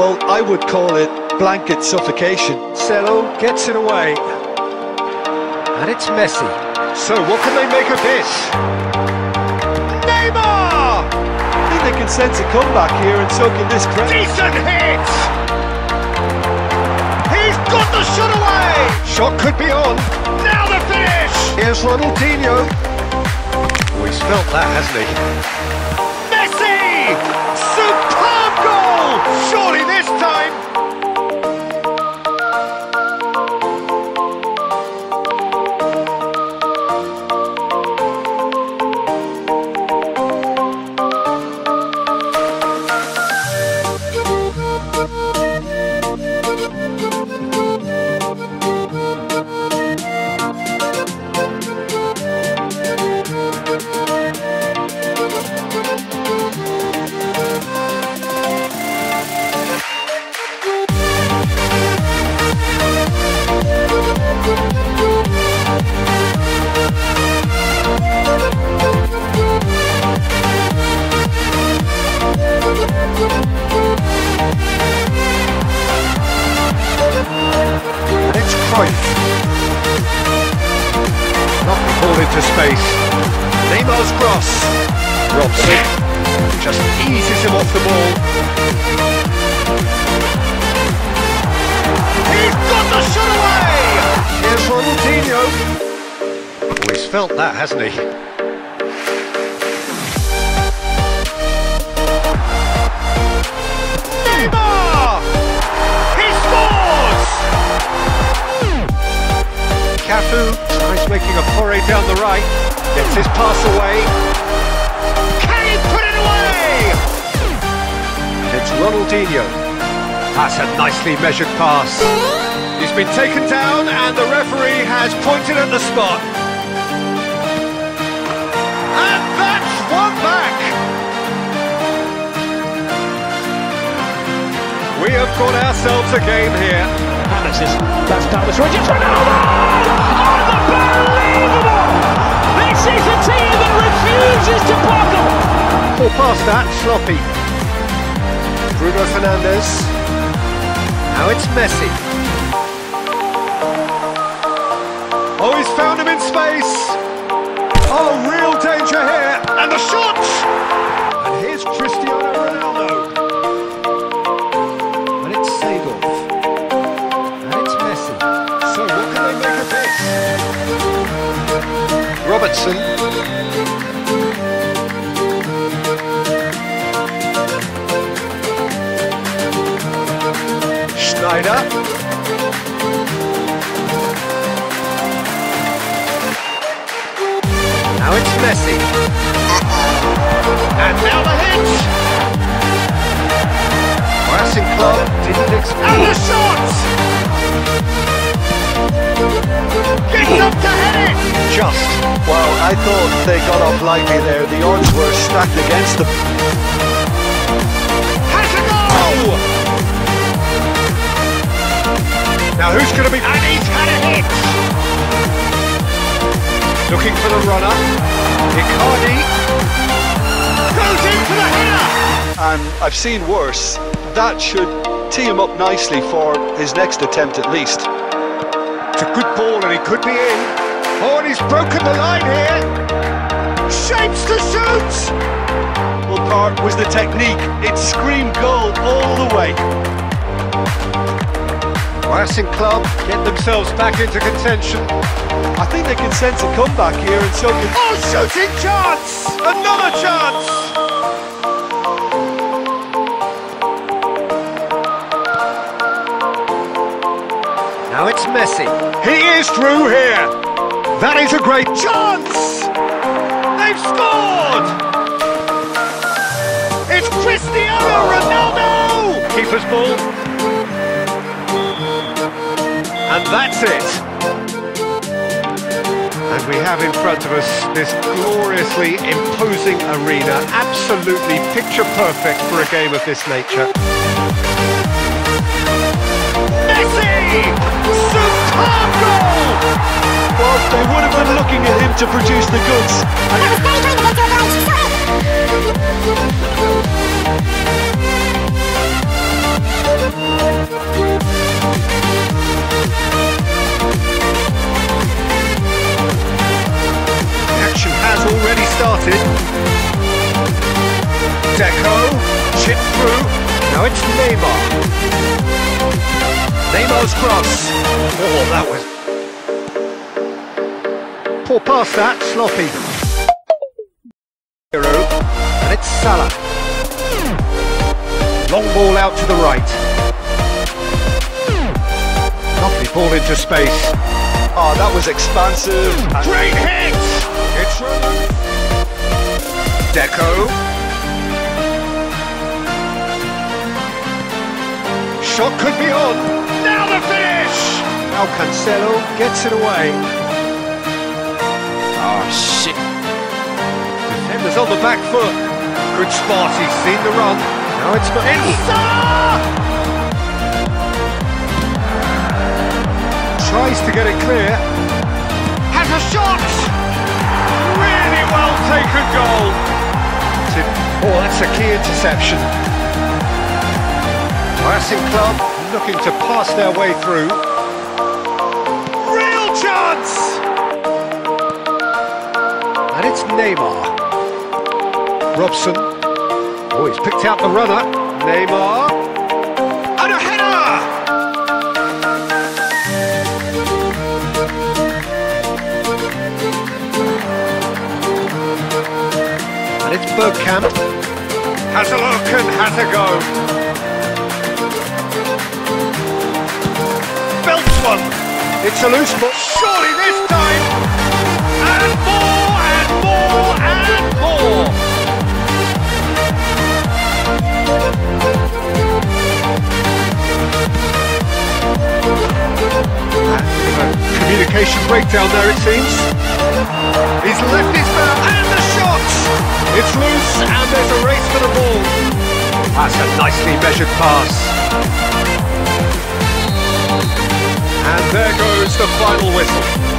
Well, I would call it blanket suffocation. Cello gets it away. And it's Messi. So what can they make of this? Neymar! I think they can sense a comeback here and so can this crowd. Decent hit! He's got the shot away! Shot could be on. Now the finish! Here's Ronaldinho. Oh, he's felt that, hasn't he? Messi! Neymar's cross. Robson just eases him off the ball. He's got the shot away! Here's Ronaldinho. He's felt that, hasn't he? Neymar! Cafu tries making a foray down the right, gets his pass away. Can he put it away? It's Ronaldinho. That's a nicely measured pass. He's been taken down and the referee has pointed at the spot. And that's one back. We have got ourselves a game here. Analysis. That's down the Ronaldo! Unbelievable! This is a team that refuses to buckle. Full past that, sloppy. Bruno Fernandes. Now it's Messi. Robertson. Schneider. Now it's Messi. And now the hit! Racing Club didn't expect... I thought they got off lightly there. The odds were stacked against them. Has a goal! Now who's going to be... And he's had a hit! Looking for the runner. Icardi. Goes into the header! And I've seen worse. That should tee him up nicely for his next attempt at least. It's a good ball and he could be in. Oh, and he's broken the line here. Shapes to shoot! Well, part was the technique. It screamed goal all the way. Racing Club get themselves back into contention. I think they can sense a comeback here and so can... Oh, shooting chance! Another chance! Now it's Messi. He is through here. That is a great chance! They've scored! It's Cristiano Ronaldo! Keeper's ball. And that's it. And we have in front of us this gloriously imposing arena, absolutely picture perfect for a game of this nature. Messi! Superb goal! was, they would have been looking at him to produce the goods. Action has already started. Deco, chip through. Now it's Neymar. Neymar's cross. Oh, that was Poor pass that, sloppy. And it's Salah. Long ball out to the right. Lovely ball into space. Oh, that was expansive. Great hit! It's Deco. Shot could be on. Now the finish! Now Cancelo gets it away. On the back foot. Good spot, he's seen the run. Now it's it's Salah! Tries to get it clear. Has a shot! Really well taken goal. Oh, that's a key interception. Racing Club looking to pass their way through. Real chance! And it's Neymar. Robson. Oh, he's picked out the runner. Neymar. And a header! And it's Bergkamp. Has a look and has a go. Belts one. It's a loose ball. Surely this time. And more and more and more. Communication breakdown there it seems. He's left his man and the shot! It's loose and there's a race for the ball. That's a nicely measured pass. And there goes the final whistle.